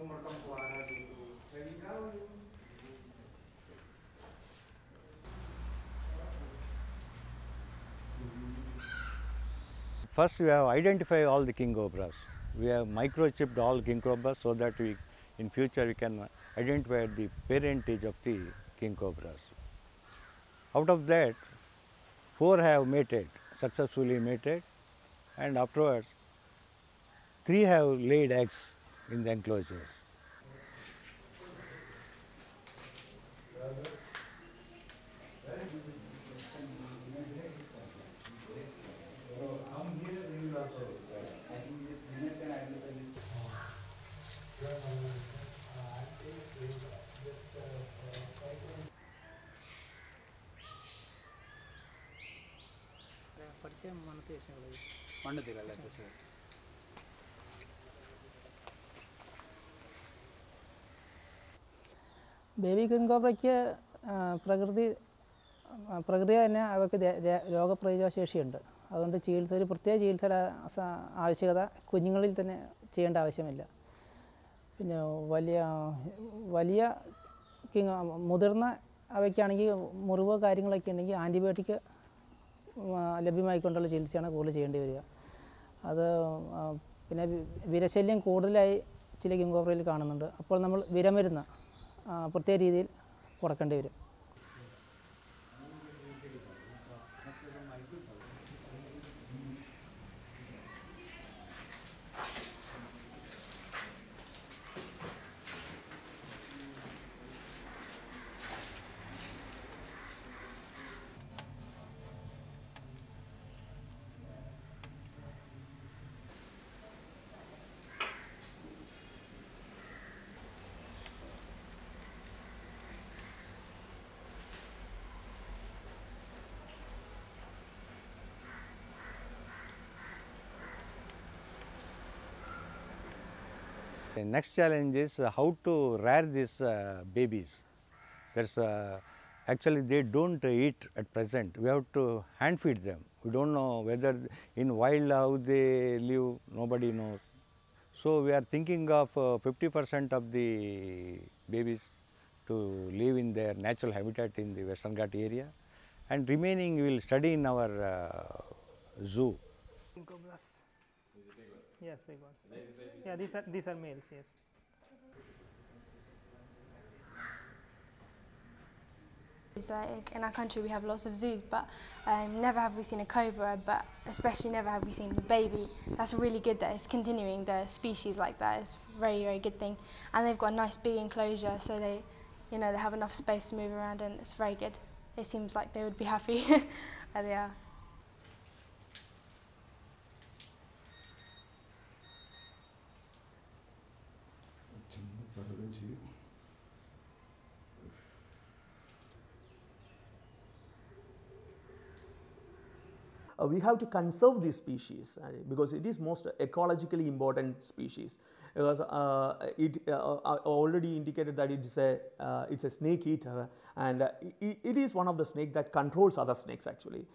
gitu. First, we have identified all the king cobras. We have microchipped all king cobras so that we, in future, we can identify the parentage of the king cobras. Out of that, four have mated, successfully mated, and afterwards, three have laid eggs in the enclosures. ಪರಿಚಯ ಮಣ್ಣು baby queen പ്രകൃതി പ്രകൃതി തന്നെ അവർക്ക് രോഗപ്രതിരോധശേഷിയുണ്ട്. അതുകൊണ്ട് ചികിത്സ ഒരു പ്രത്യേക ചികിത്സയുടെ ആവശ്യകത കുഞ്ഞുങ്ങളിൽ തന്നെ ചെയ്യേണ്ട ആവശ്യമില്ല. പിന്നെ വലിയ വലിയ മുതിർന്ന അവയ്ക്കാണെങ്കിൽ മുറിവോ കാര്യങ്ങളൊക്കെ ഉണ്ടെങ്കിൽ ആന്റിബയോട്ടിക് ലഭ്യമായിക്കൊണ്ടുള്ള ചികിത്സയാണ് കൂടുതൽ ചെയ്യേണ്ടി വരിക. അത് പിന്നെ വിരശല്യം കൂടുതലായി ചില കിങ്കോബ്രയിൽ കാണുന്നുണ്ട്. അപ്പോൾ നമ്മൾ വിരമരുന്ന് പ്രത്യേക രീതിയിൽ കൊടുക്കേണ്ടി വരും. The next challenge is uh, how to rear these uh, babies. There's uh, actually they don't eat at present. We have to hand feed them. We don't know whether in wild how they live. Nobody knows. So we are thinking of uh, 50% of the babies to live in their natural habitat in the Western Ghat area, and remaining we will study in our uh, zoo. Cobras. Yes, big ones. Yeah, these are these are males. Yes. It's like in our country we have lots of zoos, but um, never have we seen a cobra, but especially never have we seen the baby. That's really good that it's continuing the species like that. It's a very, very good thing. And they've got a nice big enclosure, so they, you know, they have enough space to move around and it's very good. It seems like they would be happy where they are. Uh, we have to conserve this species uh, because it is most ecologically important species. Because uh, it uh, already indicated that it is a it's a snake eater and it, it is one of the snake that controls other snakes actually